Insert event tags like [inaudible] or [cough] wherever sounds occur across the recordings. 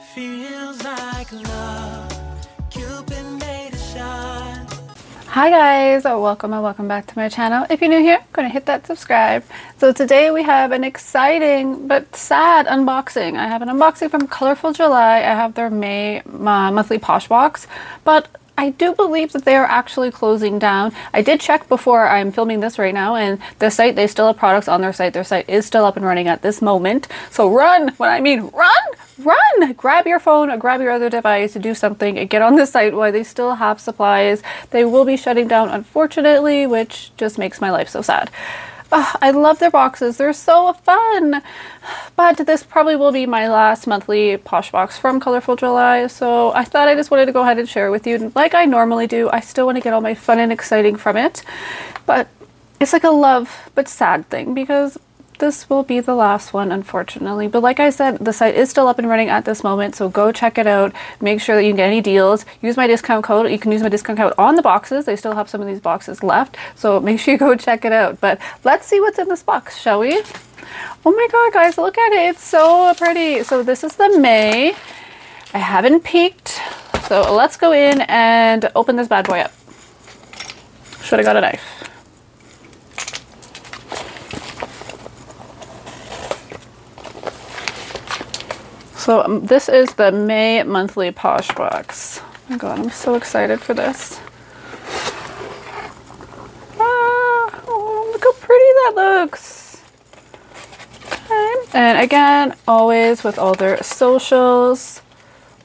Feels like love. Hi guys, welcome and welcome back to my channel. If you're new here, go to hit that subscribe. So today we have an exciting but sad unboxing. I have an unboxing from Colorful July. I have their May uh, monthly Posh box, but I do believe that they are actually closing down. I did check before I'm filming this right now and the site, they still have products on their site. Their site is still up and running at this moment. So run, when I mean run, run! Grab your phone, or grab your other device, to do something, and get on the site while they still have supplies. They will be shutting down unfortunately, which just makes my life so sad. Ugh, I love their boxes. They're so fun. But this probably will be my last monthly Posh box from Colorful July. So I thought I just wanted to go ahead and share with you. Like I normally do, I still want to get all my fun and exciting from it. But it's like a love but sad thing because this will be the last one, unfortunately. But like I said, the site is still up and running at this moment, so go check it out. Make sure that you get any deals. Use my discount code. You can use my discount code on the boxes. They still have some of these boxes left, so make sure you go [laughs] check it out. But let's see what's in this box, shall we? Oh my god, guys, look at it. It's so pretty. So this is the May. I haven't peeked, so let's go in and open this bad boy up. Should have got a knife. So um, this is the May monthly Posh box. Oh my god, I'm so excited for this. Ah, oh, look how pretty that looks. Okay. And again, always with all their socials.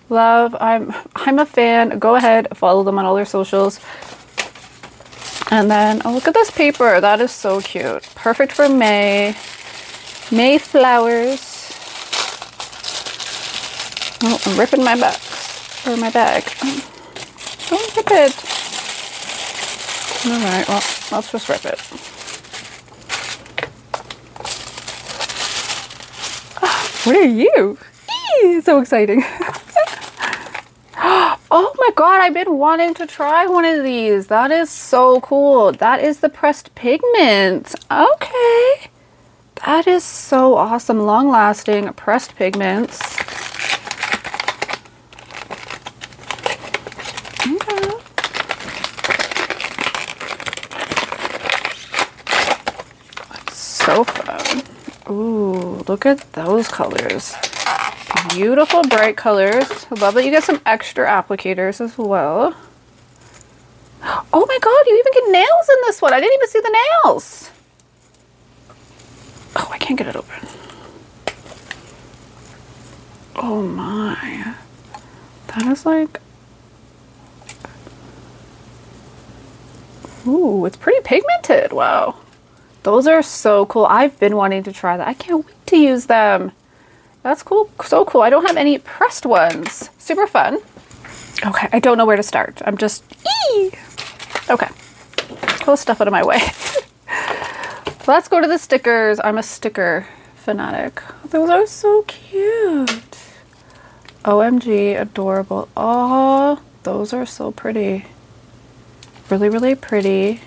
Love, I'm I'm a fan. Go ahead, follow them on all their socials. And then, oh look at this paper. That is so cute. Perfect for May. May flowers. Oh, I'm ripping my box or my bag. don't rip it. All right, well, let's just rip it. Oh, [gasps] what are you? Eee, so exciting. [gasps] oh my god, I've been wanting to try one of these. That is so cool. That is the pressed pigment. Okay. That is so awesome. Long lasting pressed pigments. so fun. Ooh, look at those colors. Beautiful bright colors. I love that you get some extra applicators as well. Oh my god, you even get nails in this one. I didn't even see the nails. Oh, I can't get it open. Oh my. That is like... Ooh, it's pretty pigmented. Wow. Those are so cool. I've been wanting to try that. I can't wait to use them. That's cool. So cool. I don't have any pressed ones. Super fun. Okay, I don't know where to start. I'm just! Okay, pull stuff out of my way. [laughs] Let's go to the stickers. I'm a sticker fanatic. Those are so cute. OMG, adorable. Oh, those are so pretty. Really, really pretty.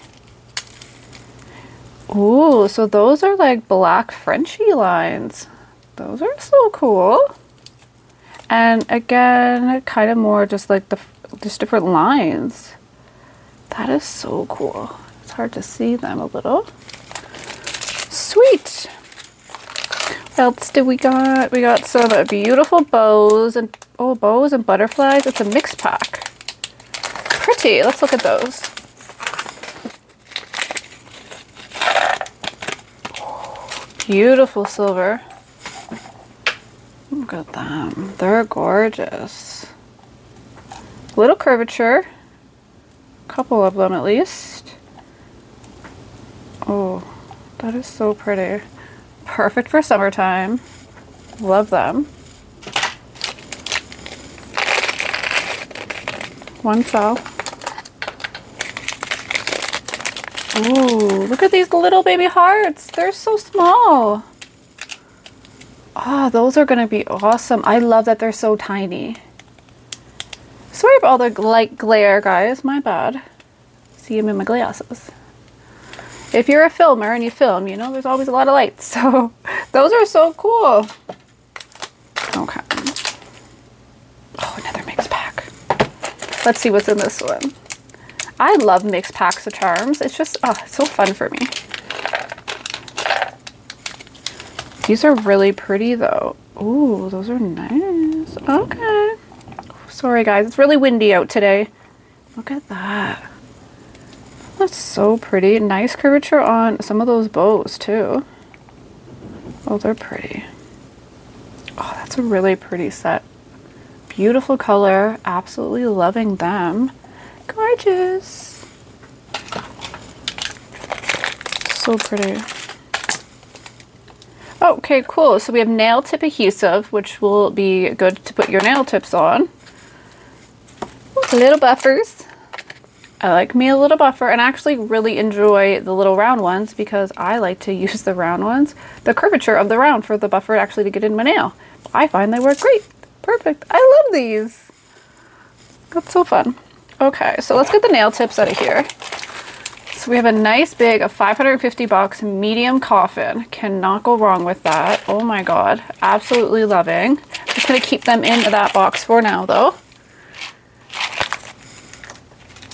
Ooh, so those are like black Frenchy lines. Those are so cool. And again, kind of more just like the just different lines. That is so cool. It's hard to see them a little. Sweet. What else did we got? We got some beautiful bows and oh, bows and butterflies. It's a mixed pack. Pretty. Let's look at those. Beautiful silver. Look at them. They're gorgeous. Little curvature. A couple of them at least. Oh, that is so pretty. Perfect for summertime. Love them. One fell. Ooh, look at these little baby hearts. They're so small. Oh, those are going to be awesome. I love that they're so tiny. Sorry for all the light glare, guys. My bad. See them in my glasses. If you're a filmer and you film, you know, there's always a lot of lights. [laughs] So those are so cool. Okay. Oh, another mix pack. Let's see what's in this one. I love mixed packs of charms. It's just, oh, it's so fun for me. These are really pretty though. Ooh, those are nice. Okay. Sorry guys, it's really windy out today. Look at that. That's so pretty. Nice curvature on some of those bows too. Oh, they're pretty. Oh, that's a really pretty set. Beautiful color. Absolutely loving them. Gorgeous. So pretty. Okay, cool. So we have nail tip adhesive, which will be good to put your nail tips on. Little buffers. I like me a little buffer and I actually really enjoy the little round ones because I like to [laughs] use the round ones, the curvature of the round for the buffer actually to get in my nail. I find they work great. Perfect. I love these. That's so fun. Okay, so let's get the nail tips out of here. So we have a nice big a 550 box medium coffin. Cannot go wrong with that. Oh my god. Absolutely loving. Just gonna keep them in that box for now though.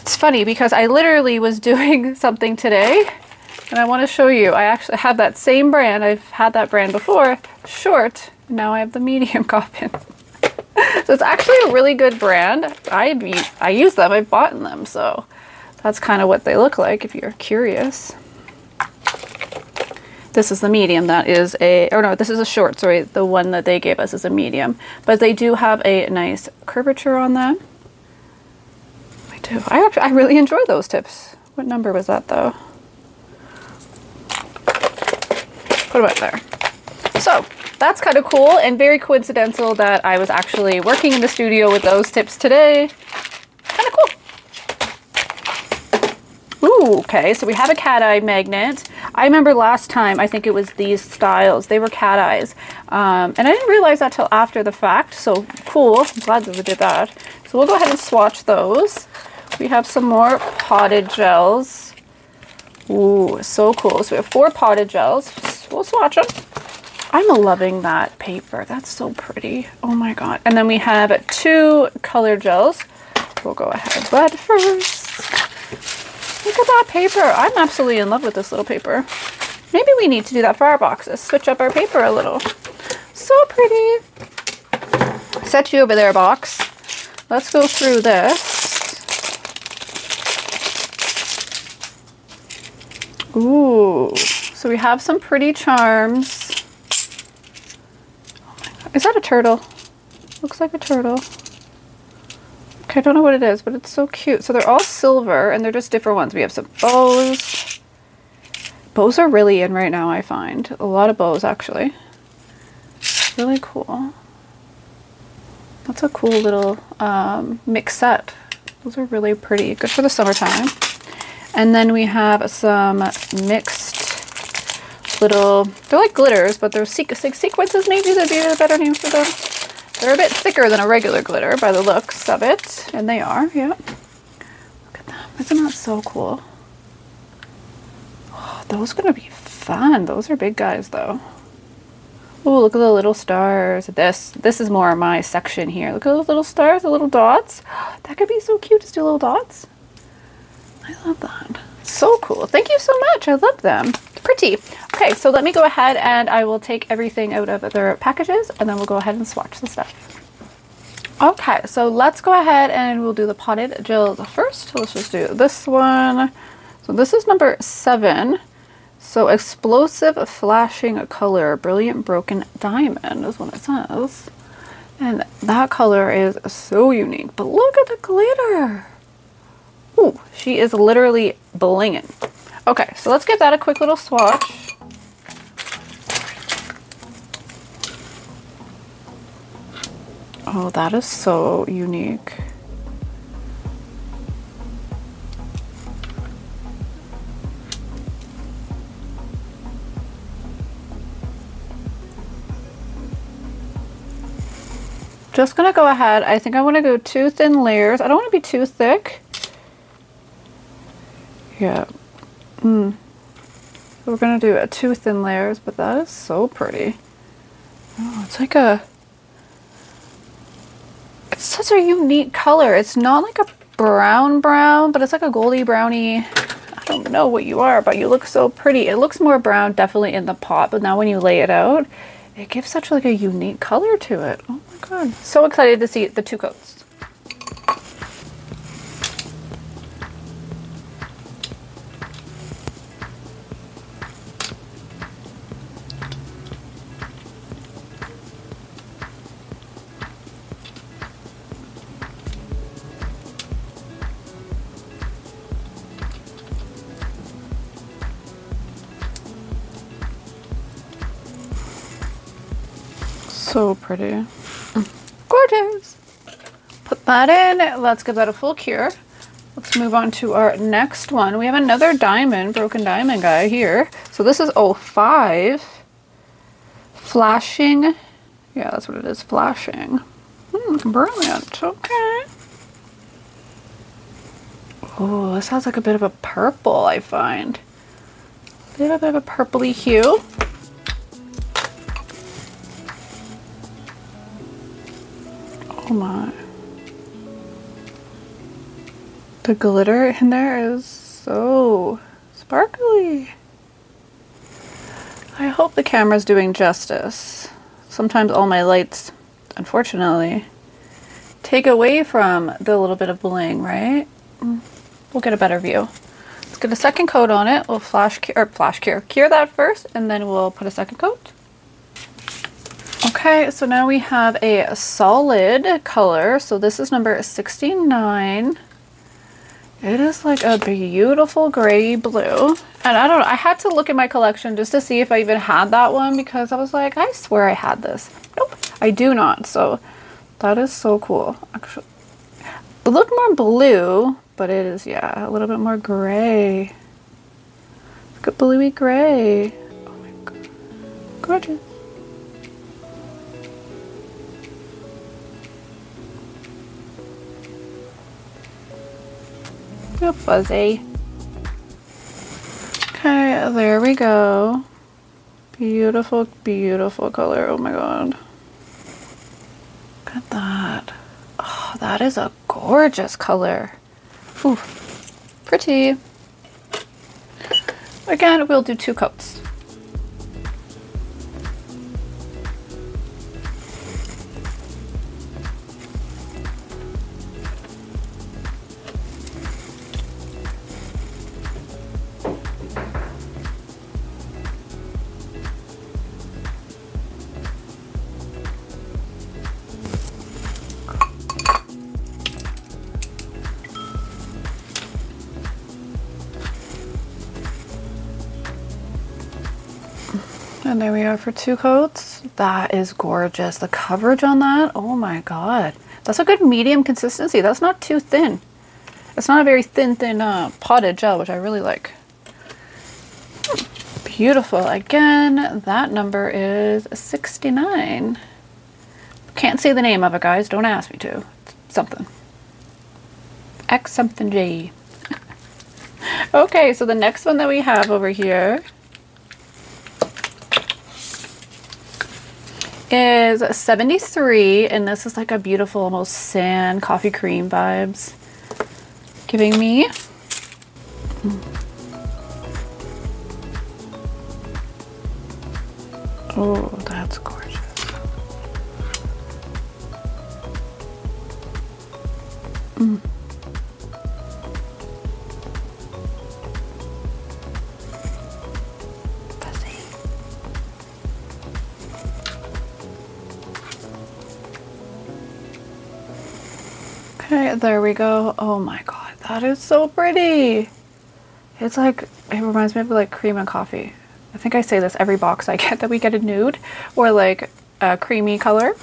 It's funny because I literally was [laughs] doing something today and I want to show you. I actually have that same brand. I've had that brand before, short. Now I have the medium [laughs] coffin. So it's actually a really good brand. I, I use them. I've bought them. So that's kind of what they look like if you're curious. This is the medium that is a, or no, this is a short, sorry. The one that they gave us is a medium. But they do have a nice curvature on them. I do. I, actually, I really enjoy those tips. What number was that though? Put them up there. So that's kind of cool and very coincidental that I was actually working in the studio with those tips today. Kind of cool. Ooh, okay, so we have a cat eye magnet. I remember last time, I think it was these styles. They were cat eyes. Um, and I didn't realize that till after the fact, so cool. I'm glad that we did that. So we'll go ahead and swatch those. We have some more potted gels. Ooh, so cool. So we have four potted gels. We'll swatch them. I'm loving that paper. That's so pretty. Oh my god. And then we have two color gels. We'll go ahead. But first, look at that paper. I'm absolutely in love with this little paper. Maybe we need to do that for our boxes. Switch up our paper a little. So pretty. Set you over there, box. Let's go through this. Ooh, so we have some pretty charms. Is that a turtle? Looks like a turtle. Okay, I don't know what it is, but it's so cute. So they're all silver and they're just different ones. We have some bows. Bows are really in right now, I find. A lot of bows, actually. Really cool. That's a cool little um, mix set. Those are really pretty. Good for the summertime. And then we have some mixed little, they're like glitters, but they're sequ sequences maybe would be a better name for them. They're a bit thicker than a regular glitter by the looks of it. And they are, yeah. Look at them. Isn't that so cool? Oh, those are to be fun. Those are big guys though. Oh, look at the little stars. This this is more my section here. Look at those little stars, the little dots. [gasps] That could be so cute, just do little dots. I love that. So cool. Thank you so much. I love them pretty. Okay, so let me go ahead and I will take everything out of their packages and then we'll go ahead and swatch the stuff. Okay, so let's go ahead and we'll do the potted gels first. Let's just do this one. So this is number seven. So explosive flashing color, brilliant broken diamond is what it says. And that color is so unique, but look at the glitter. Ooh, she is literally blinging. Okay, so let's give that a quick little swatch. Oh, that is so unique. Just gonna go ahead, I think I wanna go two thin layers. I don't wanna be too thick. Yeah, Mm. We're going to do a two thin layers, but that is so pretty. Oh, it's like a... It's such a unique color. It's not like a brown brown, but it's like a goldy brownie. I don't know what you are, but you look so pretty. It looks more brown definitely in the pot, but now when you lay it out, it gives such like a unique color to it. Oh my god. So excited to see the two coats. So pretty. Gorgeous. Put that in. Let's give that a full cure. Let's move on to our next one. We have another diamond, broken diamond guy here. So this is 05. Flashing. Yeah, that's what it is. Flashing. Hmm, brilliant. Okay. Oh, this has like a bit of a purple, I find. A bit of a purpley hue. My. The glitter in there is so sparkly. I hope the camera's doing justice. Sometimes all my lights, unfortunately, take away from the little bit of bling, right? Mm, we'll get a better view. Let's get a second coat on it. We'll flash cure, or flash cure, cure that first, and then we'll put a second coat. Okay, so now we have a solid color. So this is number 69. It is like a beautiful gray blue. And I don't know, I had to look at my collection just to see if I even had that one because I was like, I swear I had this. Nope, I do not. So that is so cool. Actually, it looked more blue, but it is, yeah, a little bit more gray. Look at bluey gray. Oh my god. Gorgeous. Real fuzzy. Okay, there we go. Beautiful, beautiful color. Oh my god. Look at that. Oh, that is a gorgeous color. Ooh, pretty. Again, we'll do two coats. There we are for two coats. That is gorgeous. The coverage on that, oh my god. That's a good medium consistency. That's not too thin. It's not a very thin, thin uh, potted gel, which I really like. Beautiful. Again, that number is 69. Can't say the name of it, guys. Don't ask me to. It's something. X something J. [laughs] okay, so the next one that we have over here is 73 and this is like a beautiful almost sand coffee cream vibes giving me. Oh, that's gorgeous. Mm. There we go. Oh my god, that is so pretty. It's like, it reminds me of like cream and coffee. I think I say this every box I get [laughs] that we get a nude or like a creamy color.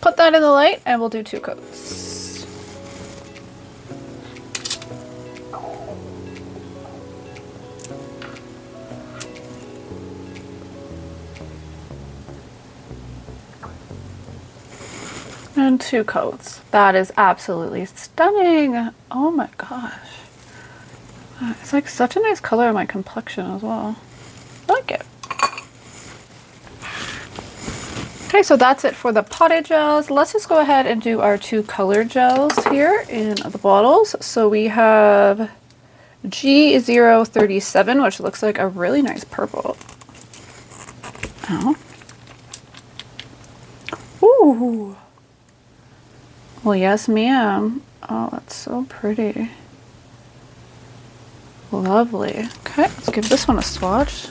Put that in the light and we'll do two coats. And two coats. That is absolutely stunning. Oh my gosh. It's like such a nice color on my complexion as well. I like it. Okay, so that's it for the potted gels. Let's just go ahead and do our two color gels here in the bottles. So we have G037, which looks like a really nice purple. Oh. Ooh. Well, yes, ma'am. Oh, that's so pretty. Lovely. Okay, let's give this one a swatch.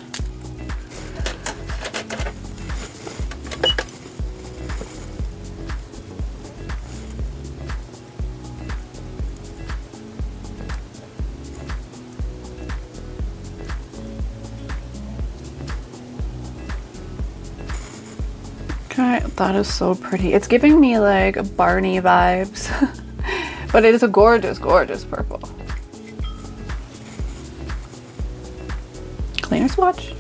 That is so pretty. It's giving me like Barney vibes, [laughs] but it is a gorgeous, gorgeous purple. Cleaner swatch.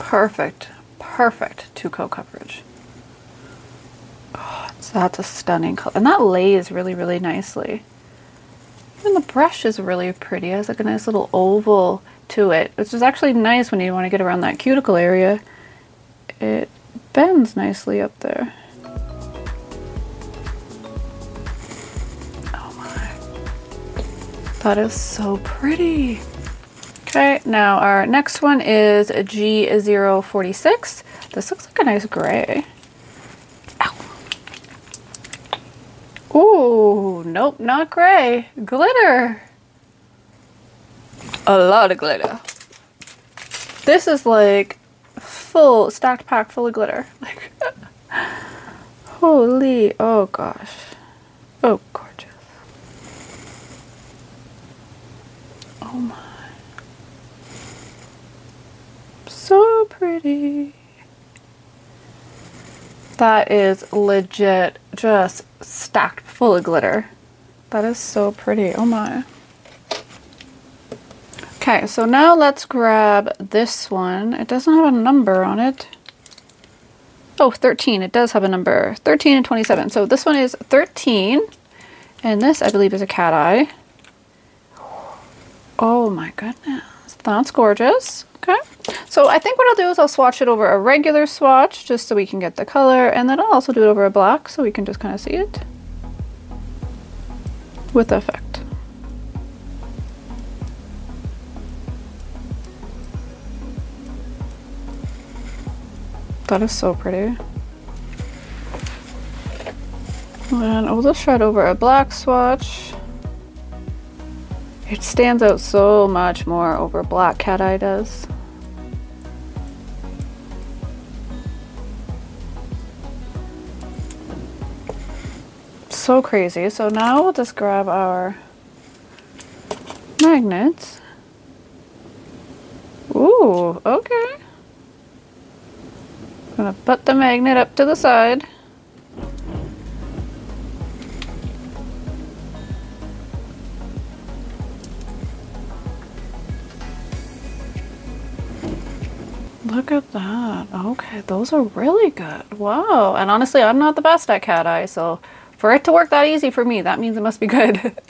Perfect perfect two-coat coverage. Oh, so that's a stunning color. And that lays really, really nicely. Even the brush is really pretty. It has like a nice little oval to it, which is actually nice when you want to get around that cuticle area. It bends nicely up there. Oh my. That is so pretty. Okay, now our next one is a G046. This looks like a nice gray. Ooh, nope, not gray. Glitter. A lot of glitter. This is like full stacked pack full of glitter. [laughs] Like, holy, oh gosh. Oh, gorgeous. Oh my. so pretty. That is legit just stacked full of glitter. That is so pretty. Oh my. Okay, so now let's grab this one. It doesn't have a number on it. Oh, 13. It does have a number. 13 and 27. So this one is 13. And this, I believe, is a cat eye. Oh my goodness. That's gorgeous. Okay. So I think what I'll do is I'll swatch it over a regular swatch just so we can get the color and then I'll also do it over a black so we can just kind of see it with effect. That is so pretty. And I'll just it over a black swatch. It stands out so much more over black cat eye does. So crazy. So now we'll just grab our magnets. Ooh, okay. Gonna put the magnet up to the side. Look at that. Okay, those are really good. Wow. And honestly, I'm not the best at cat eye, so for it to work that easy for me, that means it must be good. [laughs]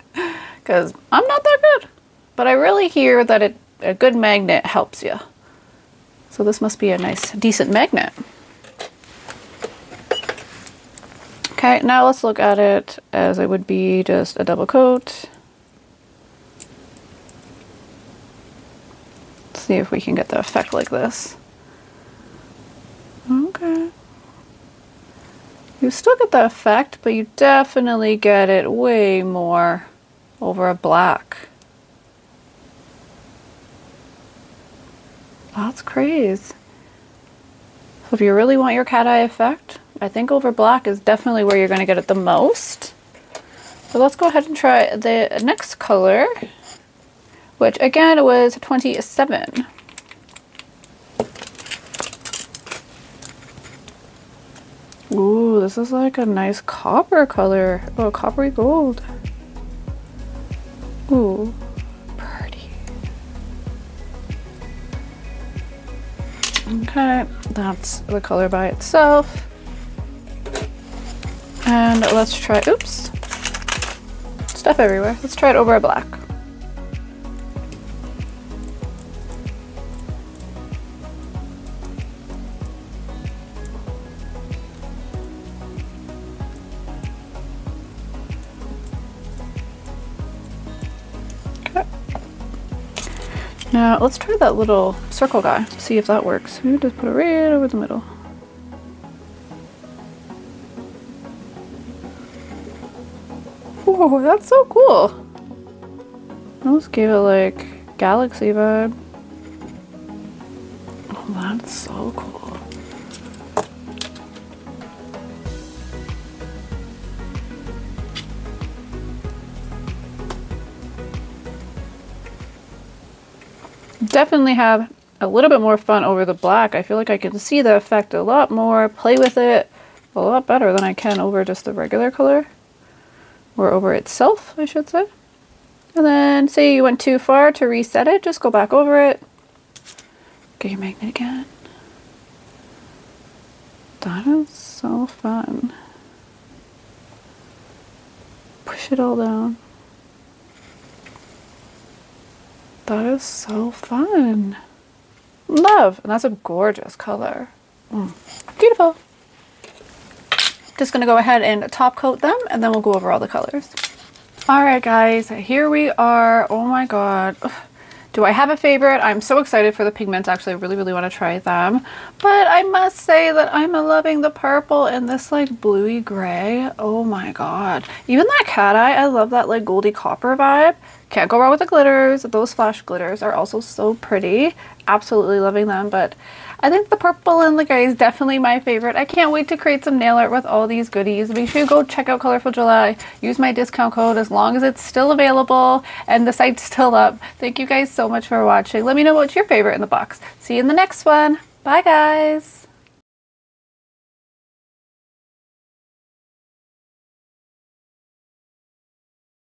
Because I'm not that good. But I really hear that it, a good magnet helps you. So this must be a nice, decent magnet. Okay, now let's look at it as it would be just a double coat. See if we can get the effect like this. Okay. You still get the effect, but you definitely get it way more over a black. That's crazy. So if you really want your cat eye effect, I think over black is definitely where you're going to get it the most. So let's go ahead and try the next color, which again was 27. Ooh, this is like a nice copper color. Oh, coppery gold. Ooh, pretty. Okay, that's the color by itself. And let's try, oops, stuff everywhere. Let's try it over a black. Now let's try that little circle guy, see if that works. We just put it right over the middle. Whoa, that's so cool. Almost gave it like galaxy vibe. Definitely have a little bit more fun over the black. I feel like I can see the effect a lot more, play with it a lot better than I can over just the regular color. Or over itself, I should say. And then say you went too far to reset it, just go back over it. Get your magnet again. That is so fun. Push it all down. That is so fun. Love. And that's a gorgeous color. Mm. Beautiful. Just going to go ahead and top coat them and then we'll go over all the colors. All right, guys, here we are. Oh my God. Do I have a favorite? I'm so excited for the pigments. Actually, I really, really want to try them. But I must say that I'm loving the purple and this like bluey gray. Oh my God. Even that cat eye, I love that like goldy copper vibe. Can't go wrong with the glitters. Those flash glitters are also so pretty. Absolutely loving them, but I think the purple and the gray is definitely my favorite. I can't wait to create some nail art with all these goodies. Make sure you go check out Colorful July. Use my discount code as long as it's still available and the site's still up. Thank you guys so much for watching. Let me know what's your favorite in the box. See you in the next one. Bye guys.